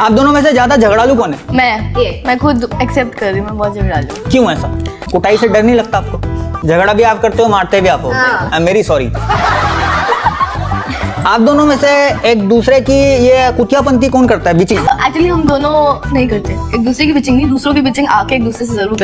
आप दोनों में से ज़्यादा झगड़ालू कौन है? मैं ये। मैं खुद एक्सेप्ट कर रही हूँ मैं बहुत झगड़ालू क्यों ऐसा? कुटाई से डर नहीं लगता आपको? झगड़ा भी आप करते हो मारते भी आप हो। हाँ। मेरी सॉरी आप दोनों में से एक दूसरे की ये कुतियापंती कौन करता है बिचिंग? एक्चुअली हम दोनों नहीं करते। एक दूसरे की बिचिंग नहीं दूसरों की बिचिंग आके एक दूसरे से ज़रूर करते।